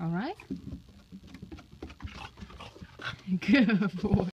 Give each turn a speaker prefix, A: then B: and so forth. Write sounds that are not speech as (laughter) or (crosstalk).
A: All right? (laughs) Good boy.